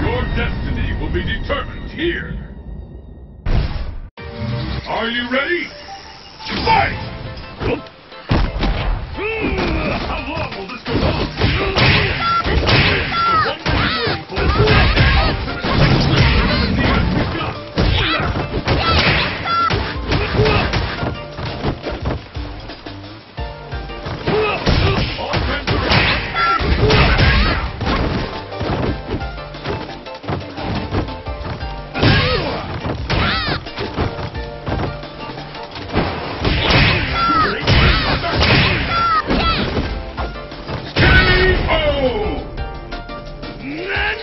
Your destiny will be determined here. Are you ready? Fight!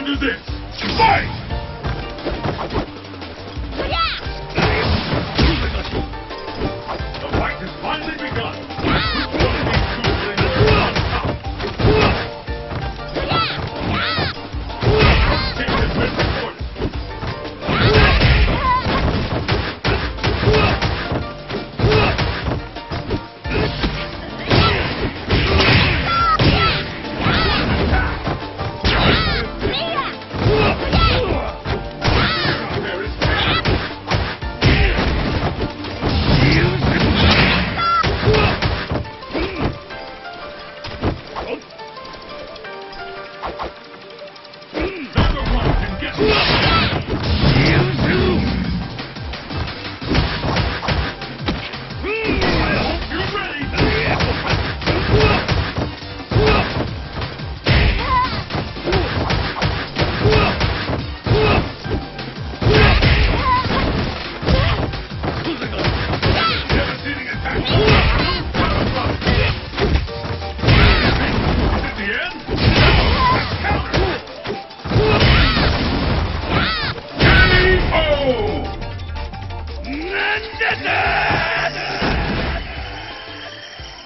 under this. Fight!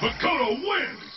Makoto wins!